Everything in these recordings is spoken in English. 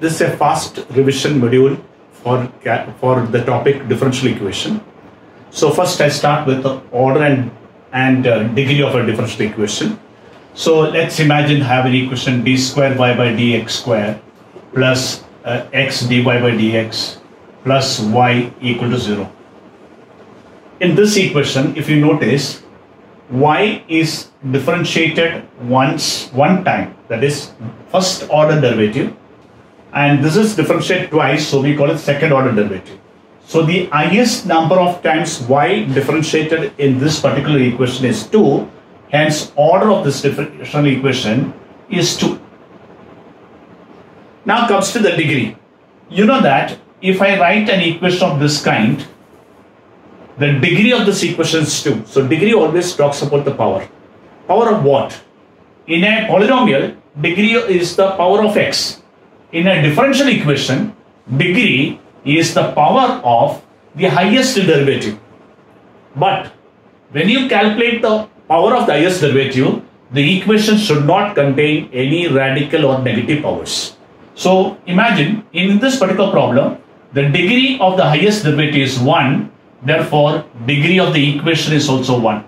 this is a fast revision module for, for the topic differential equation. So first I start with the order and, and uh, degree of a differential equation. So let's imagine have an equation d square y by dx square plus uh, x dy by dx plus y equal to 0. In this equation, if you notice, y is differentiated once, one time, that is first order derivative, and this is differentiated twice, so we call it second order derivative. So the highest number of times y differentiated in this particular equation is 2, hence order of this differential equation is 2. Now comes to the degree. You know that if I write an equation of this kind, the degree of this equation is 2. So degree always talks about the power. Power of what? In a polynomial, degree is the power of x. In a differential equation, degree is the power of the highest derivative. But when you calculate the power of the highest derivative, the equation should not contain any radical or negative powers. So imagine in this particular problem, the degree of the highest derivative is 1 Therefore, degree of the equation is also 1.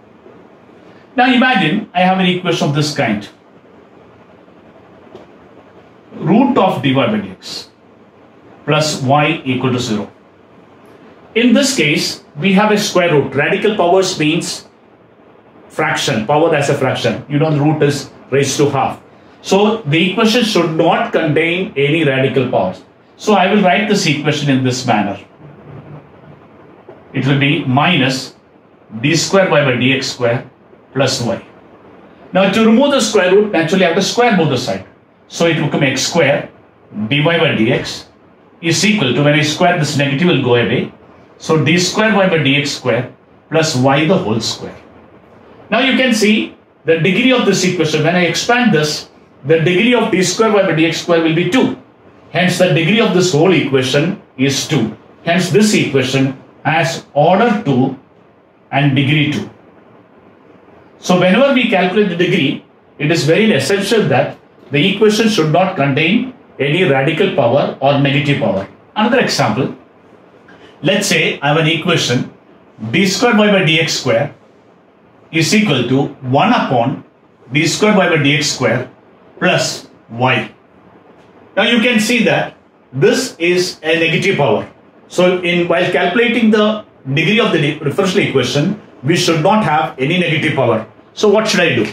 Now imagine I have an equation of this kind. Root of dy by dx plus y equal to 0. In this case, we have a square root. Radical powers means fraction, power as a fraction. You know the root is raised to half. So the equation should not contain any radical powers. So I will write this equation in this manner it will be minus d square y by dx square plus y. Now to remove the square root, naturally I have to square both the side. So it will become x square dy by dx is equal to when I square this negative will go away. So d square y by dx square plus y the whole square. Now you can see the degree of this equation. When I expand this, the degree of d square y by dx square will be 2. Hence the degree of this whole equation is 2. Hence this equation has order 2 and degree 2. So whenever we calculate the degree, it is very essential that the equation should not contain any radical power or negative power. Another example, let's say I have an equation d square y by dx square is equal to 1 upon d square y by dx square plus y. Now you can see that this is a negative power. So in while calculating the degree of the differential equation, we should not have any negative power. So what should I do?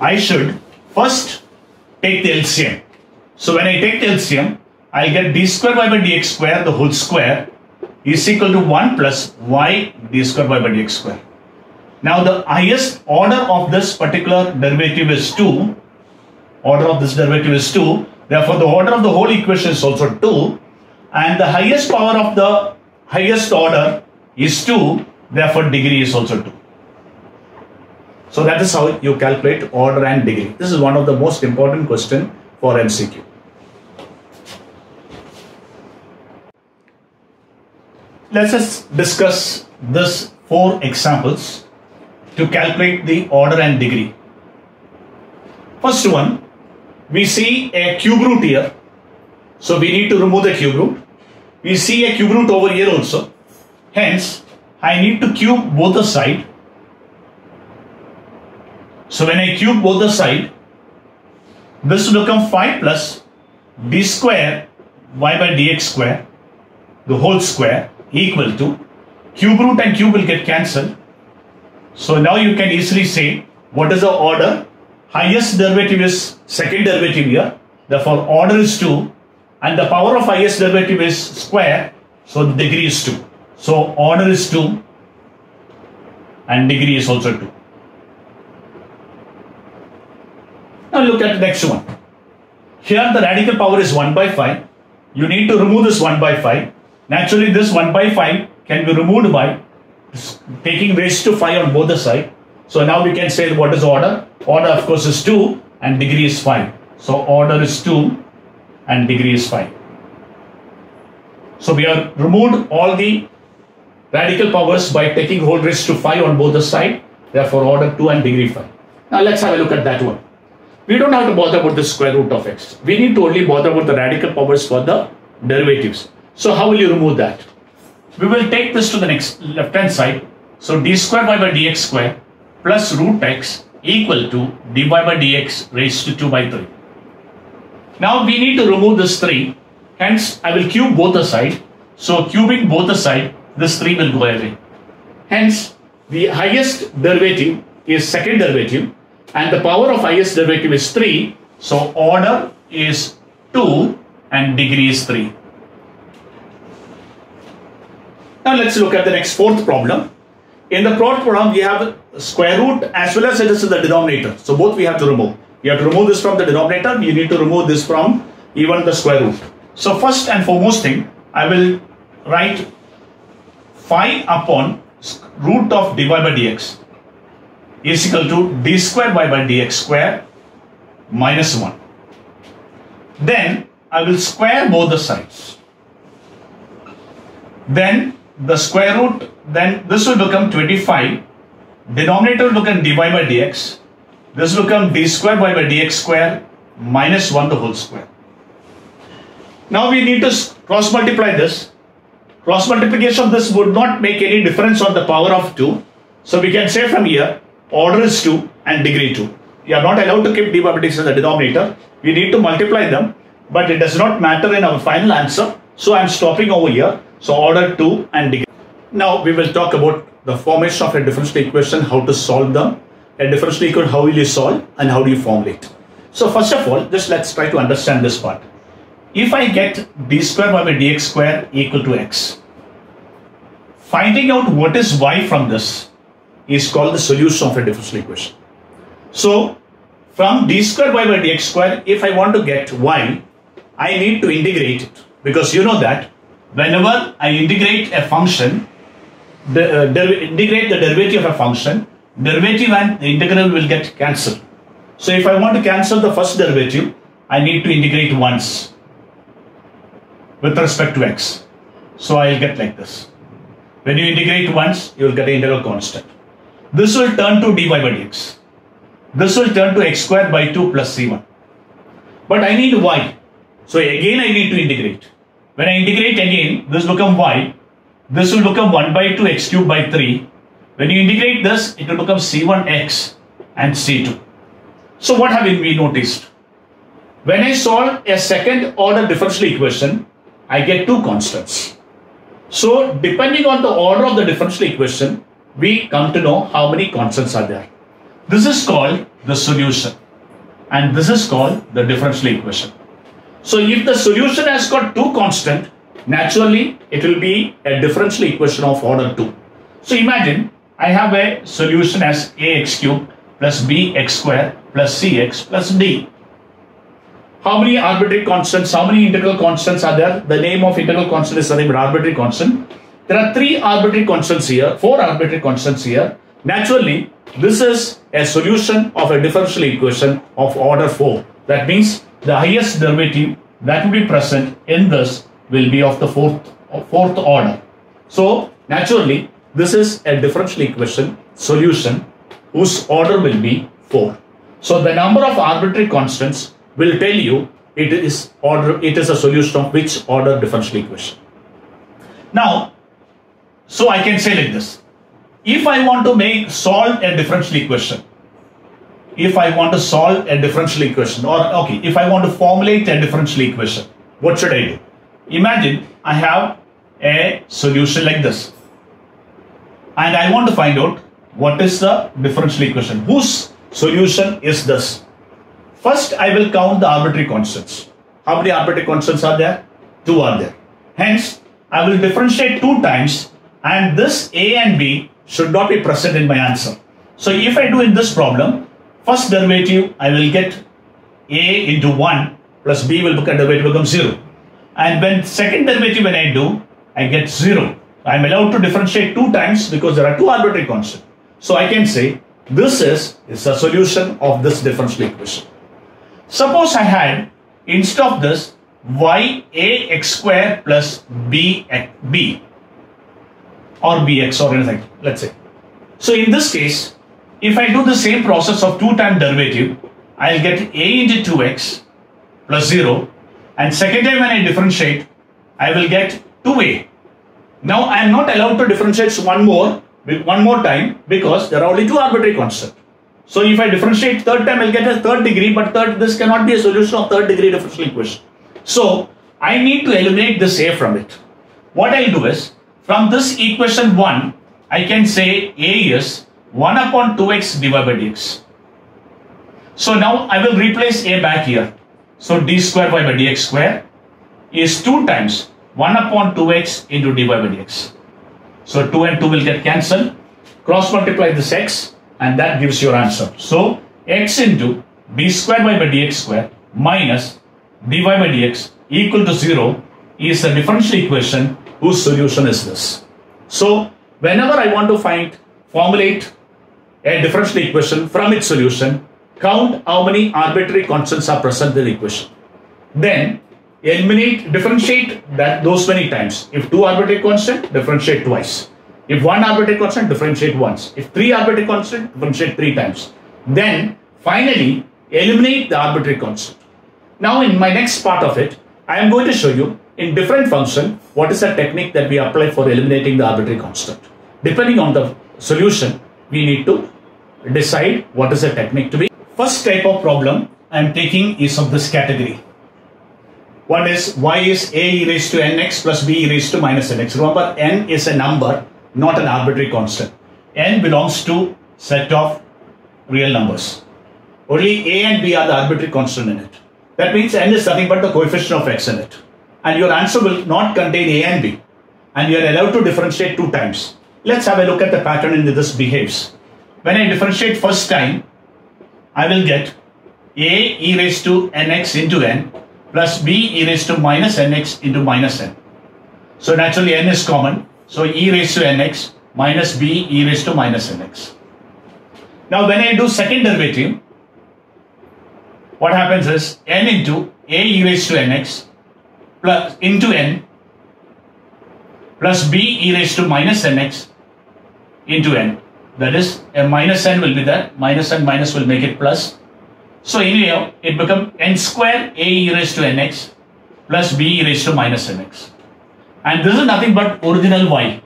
I should first take the LCM. So when I take the LCM, I get d square y by dx square, the whole square, is equal to 1 plus y d square y by dx square. Now the highest order of this particular derivative is 2. Order of this derivative is 2. Therefore the order of the whole equation is also 2 and the highest power of the highest order is 2 therefore degree is also 2 so that is how you calculate order and degree. This is one of the most important question for mcq let's discuss this four examples to calculate the order and degree. First one we see a cube root here. So we need to remove the cube root. We see a cube root over here also. Hence, I need to cube both the side. So when I cube both the side, this will become 5 plus d square y by dx square, the whole square equal to cube root and cube will get cancelled. So now you can easily say what is the order? Highest derivative is second derivative here. Therefore order is 2 and the power of highest derivative is square so the degree is 2 so order is 2 and degree is also 2 now look at the next one here the radical power is 1 by 5 you need to remove this 1 by 5 naturally this 1 by 5 can be removed by taking raised to 5 on both the side so now we can say what is order order of course is 2 and degree is 5 so order is 2 and degree is 5. So we have removed all the radical powers by taking whole raised to 5 on both the side. Therefore order 2 and degree 5. Now let's have a look at that one. We don't have to bother about the square root of x. We need to only bother about the radical powers for the derivatives. So how will you remove that? We will take this to the next left hand side. So d square y by dx square plus root x equal to dy by dx raised to 2 by 3. Now we need to remove this 3. Hence I will cube both the side. So cubing both the side, this 3 will go away. Hence the highest derivative is second derivative and the power of highest derivative is 3. So order is 2 and degree is 3. Now let's look at the next fourth problem. In the fourth problem, we have square root as well as it is in the denominator. So both we have to remove. You have to remove this from the denominator. You need to remove this from even the square root. So first and foremost thing, I will write phi upon root of dy by dx is equal to d square y by dx square minus 1. Then I will square both the sides. Then the square root, then this will become 25. Denominator will become dy by dx. This will become d square y by dx square minus 1 the whole square. Now we need to cross multiply this. Cross multiplication of this would not make any difference on the power of 2. So we can say from here, order is 2 and degree 2. You are not allowed to keep d by dx as the denominator. We need to multiply them, but it does not matter in our final answer. So I am stopping over here. So order 2 and degree. Now we will talk about the formation of a differential equation, how to solve them. A differential equation, how will you solve and how do you formulate. So first of all, just let's try to understand this part. If I get d square by dx square equal to x, finding out what is y from this is called the solution of a differential equation. So from d square y by dx square, if I want to get y, I need to integrate it because you know that whenever I integrate a function, the, uh, integrate the derivative of a function, derivative and the integral will get cancelled. So if I want to cancel the first derivative, I need to integrate once with respect to x. So I'll get like this. When you integrate once, you will get an integral constant. This will turn to dy by dx. This will turn to x squared by 2 plus c1. But I need y. So again I need to integrate. When I integrate again, this will become y. This will become 1 by 2 x cubed by 3. When you integrate this, it will become c1x and c2. So what have we noticed? When I solve a second order differential equation, I get two constants. So depending on the order of the differential equation, we come to know how many constants are there. This is called the solution and this is called the differential equation. So if the solution has got two constant, naturally it will be a differential equation of order 2. So imagine I have a solution as ax cube plus bx square plus cx plus d. How many arbitrary constants, how many integral constants are there? The name of integral constant is named arbitrary constant. There are three arbitrary constants here, four arbitrary constants here. Naturally, this is a solution of a differential equation of order 4. That means the highest derivative that will be present in this will be of the fourth, fourth order. So, naturally, this is a differential equation solution whose order will be 4. So, the number of arbitrary constants will tell you it is order it is a solution of which order differential equation. Now, so I can say like this. If I want to make solve a differential equation, if I want to solve a differential equation or okay, if I want to formulate a differential equation, what should I do? Imagine I have a solution like this and I want to find out what is the differential equation, whose solution is this. First, I will count the arbitrary constants. How many arbitrary constants are there? Two are there. Hence, I will differentiate two times and this A and B should not be present in my answer. So if I do in this problem, first derivative, I will get A into 1 plus B will become derivative become 0. And when second derivative when I do, I get 0. I am allowed to differentiate two times because there are two arbitrary constants. So I can say this is, is a solution of this differential equation. Suppose I had, instead of this, y a x square plus b, b or bx or anything, let's say. So in this case, if I do the same process of two time derivative, I'll get a into 2x plus 0 and second time when I differentiate I will get 2a. Now I am not allowed to differentiate one more one more time because there are only two arbitrary constants. So if I differentiate third time I'll get a third degree but third this cannot be a solution of third degree differential equation. So I need to eliminate this a from it. What I'll do is from this equation 1 I can say a is 1 upon 2x divided by dx. So now I will replace a back here. So d square y by dx square is 2 times 1 upon 2x into dy by dx. So 2 and 2 will get cancelled. Cross multiply this x and that gives your answer. So x into d square y by dx square minus dy by dx equal to 0 is the differential equation whose solution is this. So whenever I want to find, formulate a differential equation from its solution, count how many arbitrary constants are present in the equation. Then eliminate, differentiate that those many times. If two arbitrary constant, differentiate twice. If one arbitrary constant, differentiate once. If three arbitrary constant, differentiate three times. Then finally eliminate the arbitrary constant. Now in my next part of it, I am going to show you in different function what is the technique that we apply for eliminating the arbitrary constant. Depending on the solution, we need to decide what is the technique to be. First type of problem I am taking is of this category. One is y is a e raised to nx plus b e raised to minus nx. Remember, n is a number, not an arbitrary constant. n belongs to set of real numbers. Only a and b are the arbitrary constant in it. That means n is nothing but the coefficient of x in it. And your answer will not contain a and b. And you are allowed to differentiate two times. Let's have a look at the pattern in which this behaves. When I differentiate first time, I will get a e raised to nx into n plus b e raised to minus nx into minus n. So naturally n is common. So e raised to nx minus b e raised to minus nx. Now when I do second derivative, what happens is n into a e raised to nx plus into n plus b e raised to minus nx into n. That is a minus n will be there, minus and minus will make it plus. So anyway, it become n square a e raised to nx plus b e raised to minus nx. And this is nothing but original y.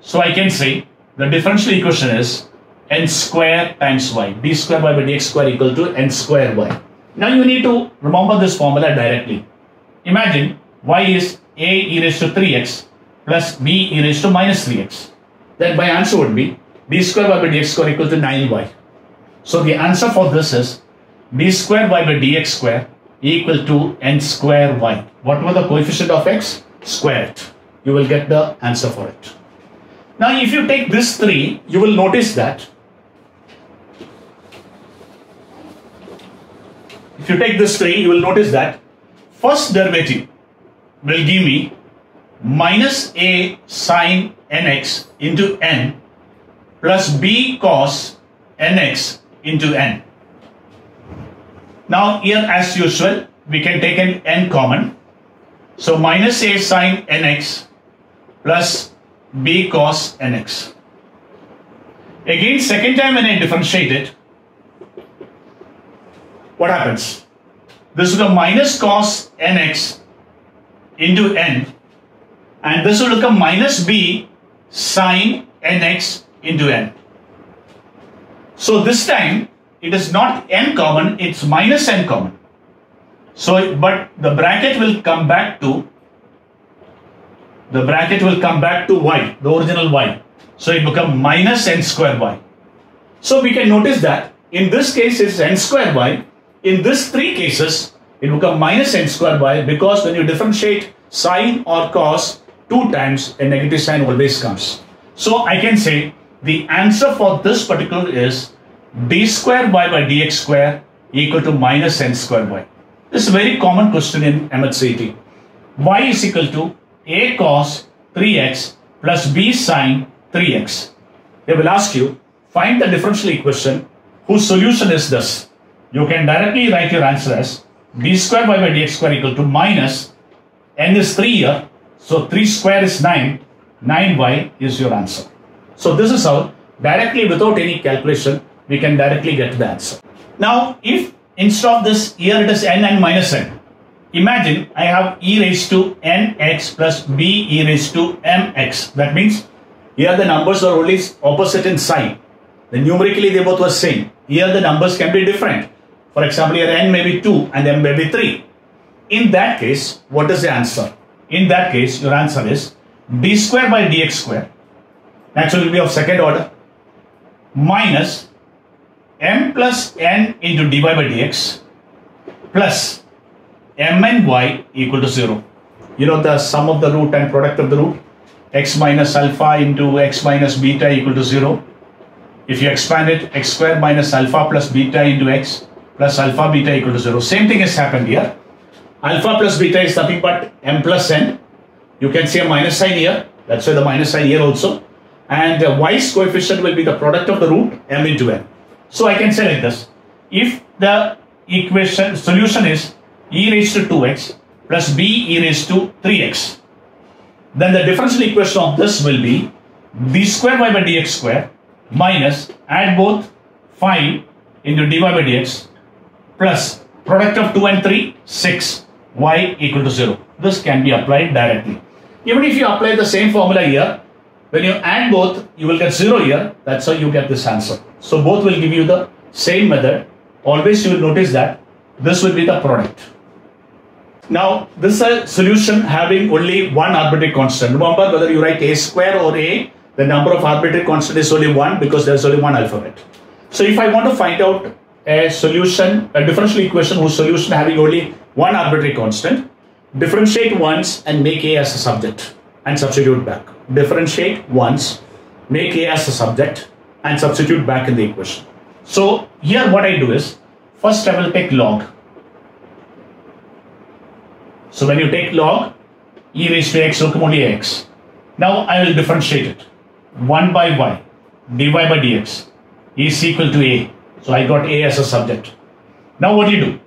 So I can say the differential equation is n square times y. d square y by dx square equal to n square y. Now you need to remember this formula directly. Imagine y is a e raised to 3x plus b e raised to minus 3x. Then my answer would be b square y by dx square equal to 9y. So the answer for this is b square y by dx square equal to n square y. What was the coefficient of x? Square it. You will get the answer for it. Now if you take this 3, you will notice that if you take this 3, you will notice that first derivative will give me minus a sine nx into n plus b cos nx into n. Now here as usual we can take an n common. So minus a sine nx plus b cos nx. Again second time when I differentiate it, what happens? This will become minus cos nx into n and this will become minus b sine nx into n. So this time it is not n common, it's minus n common. So, but the bracket will come back to, the bracket will come back to y, the original y. So it become minus n square y. So we can notice that in this case it's n square y. In this three cases, it will minus n square y because when you differentiate sine or cos two times, a negative sign always comes. So I can say the answer for this particular is d square y by dx square equal to minus n square y. This is a very common question in MHCT. y is equal to a cos 3x plus b sine 3x. They will ask you, find the differential equation whose solution is this. You can directly write your answer as d square y by dx square equal to minus n is 3 here. So 3 square is 9. 9y is your answer. So this is how directly without any calculation we can directly get the answer. Now if instead of this, here it is n and minus n. Imagine I have e raised to nx plus b e raised to mx. That means here the numbers are always opposite in sign. Then numerically they both were same. Here the numbers can be different. For example, here n may be 2 and m may be 3. In that case, what is the answer? In that case, your answer is d square by dx square naturally will be of second order minus m plus n into dy by dx plus m and y equal to 0. You know the sum of the root and product of the root x minus alpha into x minus beta equal to 0. If you expand it x square minus alpha plus beta into x plus alpha beta equal to 0. Same thing has happened here. Alpha plus beta is nothing but m plus n. You can see a minus sign here. That's why the minus sign here also. And uh, y's coefficient will be the product of the root m into n. So I can say like this. If the equation solution is e raised to 2x plus b e raised to 3x, then the differential equation of this will be d square y by dx square minus add both 5 into dy by dx plus product of 2 and 3 6 y equal to 0. This can be applied directly. Even if you apply the same formula here, when you add both, you will get 0 here. That's how you get this answer. So both will give you the same method. Always you will notice that this will be the product. Now, this is a solution having only one arbitrary constant. Remember, whether you write a square or a, the number of arbitrary constant is only one because there is only one alphabet. So if I want to find out a solution, a differential equation whose solution having only one arbitrary constant, differentiate once and make a as a subject and substitute back. Differentiate once, make a as a subject and substitute back in the equation. So here what I do is, first I will take log. So when you take log, e raised to x will come only x. Now I will differentiate it. 1 by y, dy by dx is equal to a. So I got a as a subject. Now what do you do?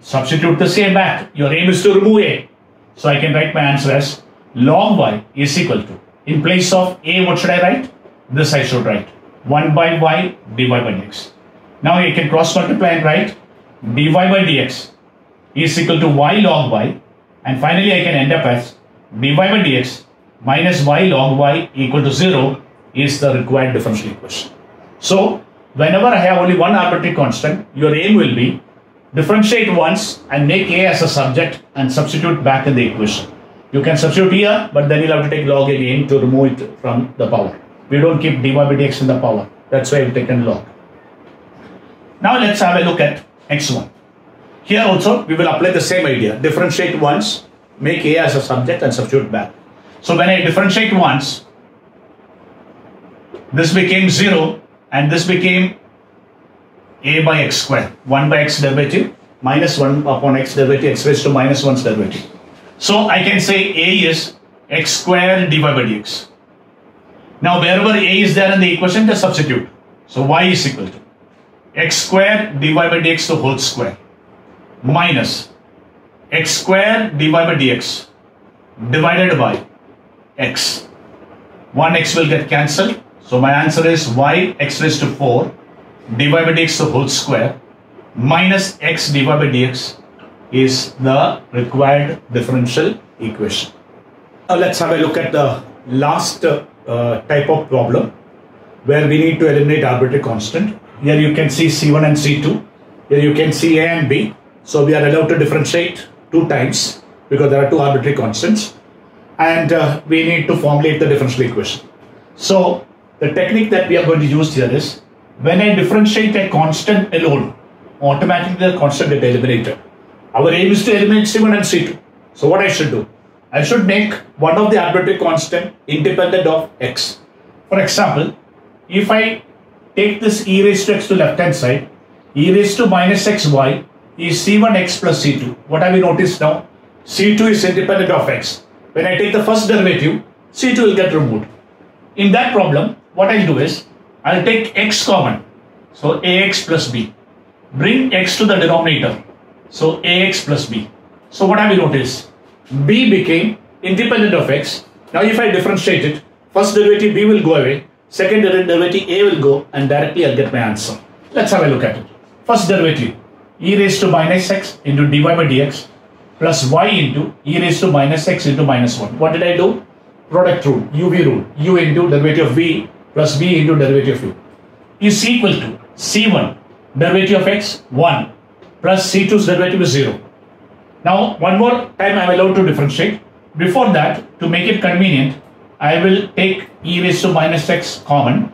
Substitute the same back. Your aim is to remove a. So I can write my answer as log y is equal to, in place of a, what should I write? This I should write. 1 by y dy by dx. Now I can cross multiply and write dy by dx is equal to y log y and finally I can end up as dy by dx minus y log y equal to 0 is the required differential equation. So whenever I have only one arbitrary constant, your aim will be differentiate once and make a as a subject and substitute back in the equation. You can substitute here, but then you'll have to take log again to remove it from the power. We don't keep dy by dx in the power. That's why we've taken log. Now let's have a look at x1. Here also we will apply the same idea. Differentiate once, make a as a subject and substitute back. So when I differentiate once, this became 0 and this became a by x square. 1 by x derivative minus 1 upon x derivative x raised to minus 1's derivative. So I can say a is x square dy by dx. Now wherever a is there in the equation, just substitute. So y is equal to x square dy by dx to whole square minus x square dy by dx divided by x. 1x will get cancelled. So my answer is y x raised to 4 dy by dx to whole square minus x dy by dx is the required differential equation. Now let's have a look at the last uh, type of problem where we need to eliminate arbitrary constant. Here you can see C1 and C2. Here you can see A and B. So we are allowed to differentiate two times because there are two arbitrary constants and uh, we need to formulate the differential equation. So the technique that we are going to use here is when I differentiate a constant alone, automatically the constant get eliminated. Our aim is to eliminate C1 and C2. So what I should do? I should make one of the arbitrary constant independent of x. For example, if I take this e raised to x to left hand side, e raised to minus xy is c1x plus c2. What have we noticed now? c2 is independent of x. When I take the first derivative, c2 will get removed. In that problem, what I'll do is, I'll take x common. So ax plus b. Bring x to the denominator. So ax plus b. So what have we noticed? b became independent of x. Now if I differentiate it, first derivative b will go away, second derivative a will go and directly I'll get my answer. Let's have a look at it. First derivative, e raised to minus x into dy by dx plus y into e raised to minus x into minus 1. What did I do? Product rule, uv rule, u into derivative of v plus v into derivative of u is equal to c1 derivative of x 1 plus c2's derivative is 0. Now one more time I am allowed to differentiate. Before that to make it convenient I will take e raised to minus x common.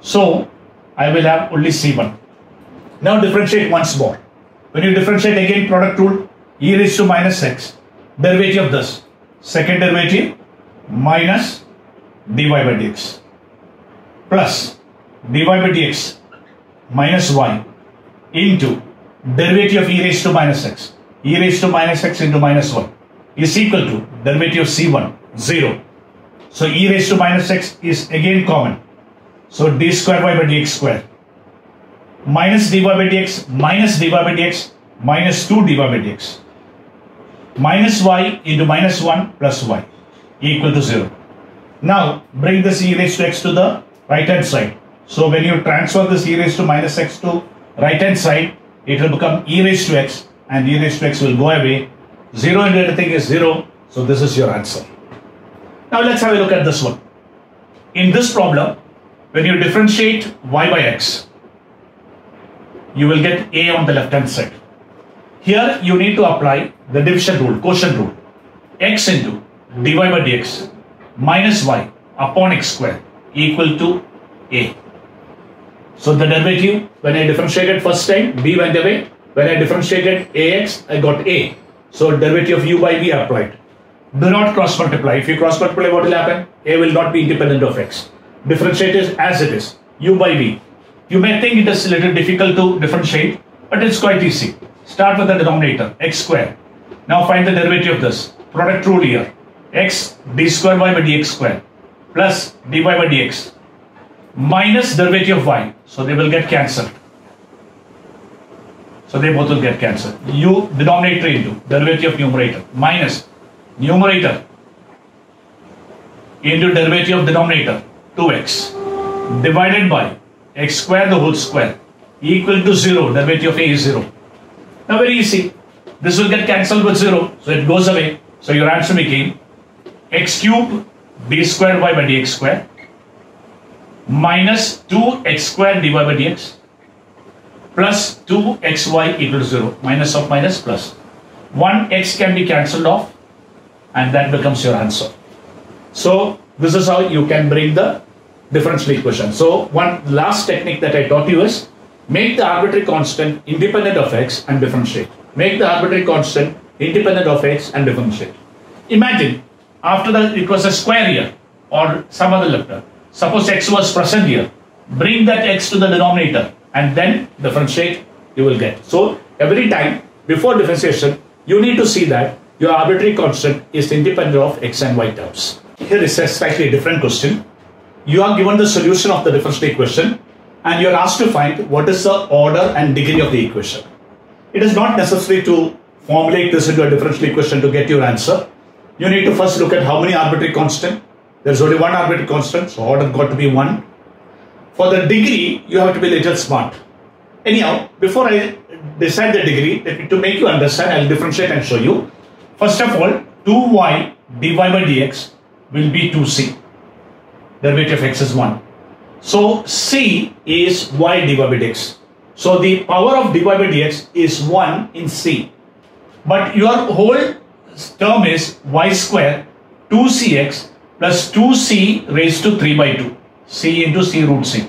So I will have only c1. Now differentiate once more. When you differentiate again product rule e raised to minus x derivative of this second derivative minus dy by dx plus dy by dx minus y into derivative of e raised to minus x. e raised to minus x into minus 1 is equal to derivative of c1 0 so e raised to minus x is again common. So d square y by dx square. Minus dy by dx minus dy by dx minus 2 dy by dx. Minus y into minus 1 plus y equal to 0 now bring this e raised to x to the right hand side so when you transfer this e raised to minus x to right hand side, it will become e raised to x and e raised to x will go away. 0 and everything is 0. So this is your answer. Now let's have a look at this one. In this problem, when you differentiate y by x, you will get a on the left hand side. Here you need to apply the division rule, quotient rule. x into dy by dx minus y upon x square equal to a. So the derivative, when I differentiated first time, b went away. When I differentiated ax, I got a. So derivative of u by v applied. Do not cross multiply. If you cross multiply, what will happen? a will not be independent of x. Differentiate is as it is, u by v. You may think it is a little difficult to differentiate, but it's quite easy. Start with the denominator, x square. Now find the derivative of this. Product rule here. x d square y by dx square plus dy by dx minus derivative of y. So they will get cancelled. So they both will get cancelled. U denominator into derivative of numerator minus numerator into derivative of denominator 2x divided by x square the whole square equal to 0 derivative of a is 0. Now very easy. This will get cancelled with 0 so it goes away. So your answer became x cube d square y by dx square minus 2x square dy by dx plus 2xy equal to 0. Minus of minus 1x can be cancelled off and that becomes your answer. So this is how you can bring the differential equation. So one last technique that I taught you is make the arbitrary constant independent of x and differentiate. Make the arbitrary constant independent of x and differentiate. Imagine after that it was a square here or some other letter Suppose x was present here. Bring that x to the denominator and then differentiate, you will get. So every time before differentiation, you need to see that your arbitrary constant is independent of x and y terms. Here is a slightly different question. You are given the solution of the differential equation and you are asked to find what is the order and degree of the equation. It is not necessary to formulate this into a differential equation to get your answer. You need to first look at how many arbitrary constant there's only one arbitrary constant, so order got to be 1. For the degree, you have to be a little smart. Anyhow, before I decide the degree, to make you understand, I'll differentiate and show you. First of all, 2y dy by dx will be 2c. Derivative of x is 1. So c is y dy by dx. So the power of dy by dx is 1 in c. But your whole term is y square 2cx plus 2c raised to 3 by 2. c into c root c.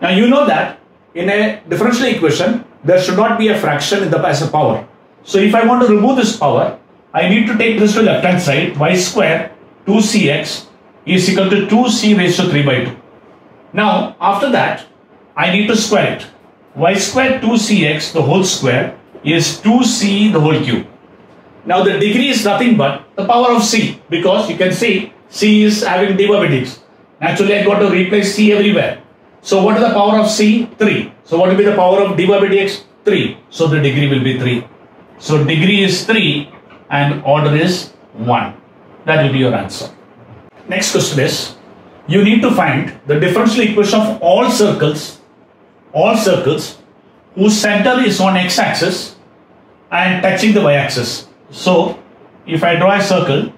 Now you know that in a differential equation, there should not be a fraction in the as a power. So if I want to remove this power, I need to take this to left hand side, y square 2cx is equal to 2c raised to 3 by 2. Now after that, I need to square it. y square 2cx the whole square is 2c the whole cube. Now the degree is nothing but the power of c because you can see C is having derivatives. Naturally, I got to replace C everywhere. So what is the power of C? 3. So what will be the power of d by dx? 3. So the degree will be 3. So degree is 3 and order is 1. That will be your answer. Next question is, you need to find the differential equation of all circles, all circles whose center is on x-axis and touching the y-axis. So, if I draw a circle,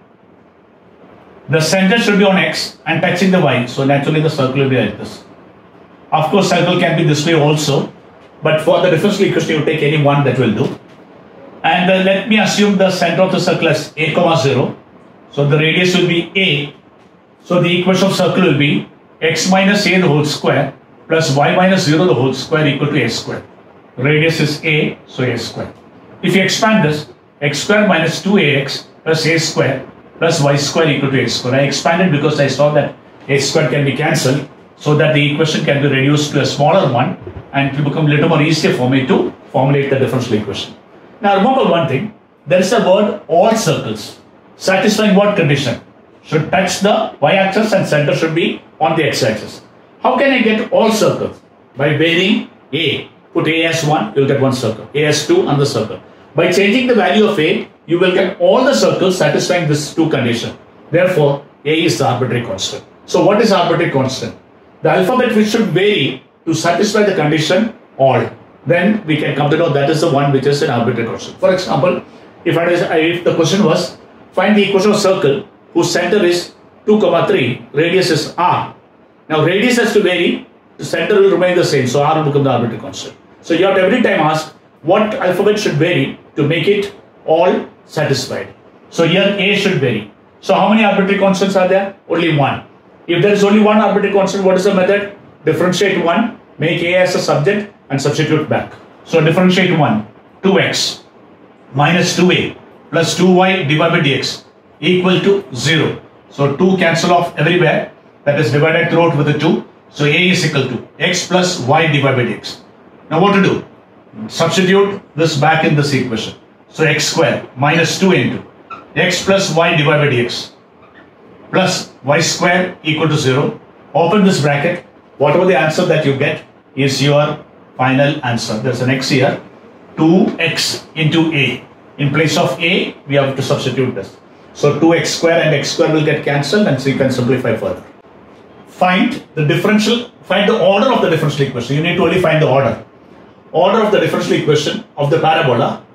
the center should be on x and touching the y. So, naturally the circle will be like this. Of course, circle can be this way also, but for the differential equation, you take any one that will do. And uh, let me assume the center of the circle as a comma 0. So, the radius will be a. So, the equation of circle will be x minus a the whole square plus y minus 0 the whole square equal to a square. Radius is a, so a square. If you expand this, x square minus 2ax plus a square plus y square equal to a square. I expanded because I saw that a square can be cancelled so that the equation can be reduced to a smaller one and it will become a little more easier for me to formulate the differential equation. Now remember one thing, there is a word all circles satisfying what condition? Should touch the y-axis and center should be on the x-axis. How can I get all circles? By varying a. Put a as 1, you'll get one circle. a as 2, another circle. By changing the value of a, you will get all the circles satisfying this two condition. Therefore, a is the arbitrary constant. So what is arbitrary constant? The alphabet which should vary to satisfy the condition all. Then we can come to know that is the one which is an arbitrary constant. For example, if, I, if the question was find the equation of circle whose center is 2 comma 3, radius is r. Now radius has to vary, the center will remain the same, so r will become the arbitrary constant. So you have to every time ask what alphabet should vary to make it all satisfied. So here A should vary. So how many arbitrary constants are there? Only one. If there is only one arbitrary constant, what is the method? Differentiate one, make A as a subject and substitute back. So differentiate one, 2x minus 2a plus 2y divided by dx equal to 0. So 2 cancel off everywhere that is divided throughout with the 2. So a is equal to x plus y divided by dx. Now what to do? Substitute this back in this equation. So x square minus 2 into x plus y divided by dx plus y square equal to 0. Open this bracket. Whatever the answer that you get is your final answer. There's an x here. 2x into a. In place of a, we have to substitute this. So 2x square and x square will get cancelled and so you can simplify further. Find the differential, find the order of the differential equation. You need to only find the order. Order of the differential equation of the parabola.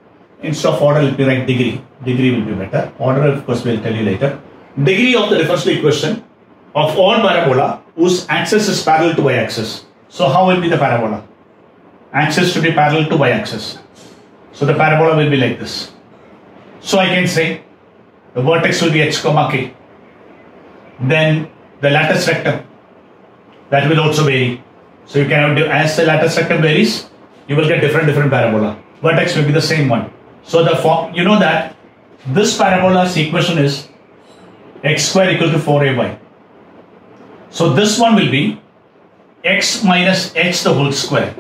Instead of order, let me write degree. Degree will be better. Order, of course, we'll tell you later. Degree of the differential equation of all parabola whose axis is parallel to y-axis. So how will be the parabola? Axis should be parallel to y-axis. So the parabola will be like this. So I can say the vertex will be h comma k. Then the latus rectum that will also vary. So you can as the latus rectum varies, you will get different different parabola. Vertex will be the same one. So the form you know that this parabola's equation is x square equal to 4ay. So this one will be x minus h the whole square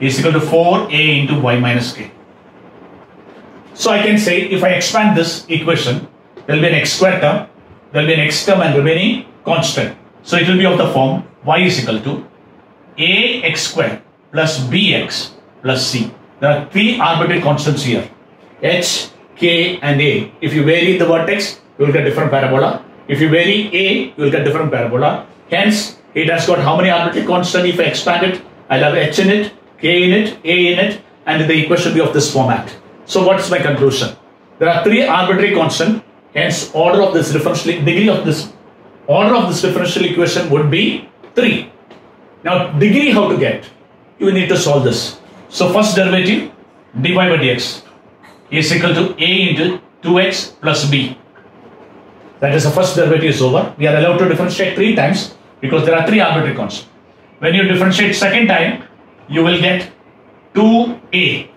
is equal to 4a into y minus k. So I can say if I expand this equation, there will be an x square term, there will be an x term and remaining constant. So it will be of the form y is equal to ax square plus bx plus c. There are three arbitrary constants here, h, k and a. If you vary the vertex, you will get different parabola. If you vary a, you will get different parabola. Hence, it has got how many arbitrary constants if I expand it? I'll have h in it, k in it, a in it, and the equation will be of this format. So what's my conclusion? There are three arbitrary constants, hence order of this differential degree of this order of this differential equation would be 3. Now degree how to get? You need to solve this. So first derivative dy by dx is equal to a into 2x plus b. That is the first derivative is over. We are allowed to differentiate three times because there are three arbitrary constants. When you differentiate second time, you will get 2a.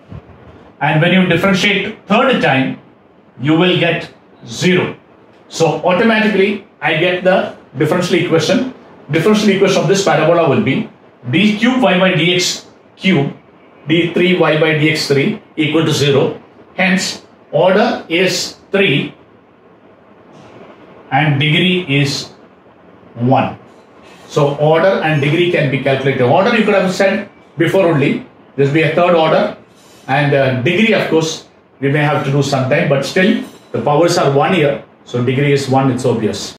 And when you differentiate third time, you will get 0. So automatically I get the differential equation. Differential equation of this parabola will be d cube y by dx cube d3y by dx3 equal to 0. Hence order is 3 and degree is 1. So order and degree can be calculated. Order you could have said before only. This will be a third order and uh, degree of course we may have to do sometime but still the powers are 1 here. So degree is 1 it's obvious.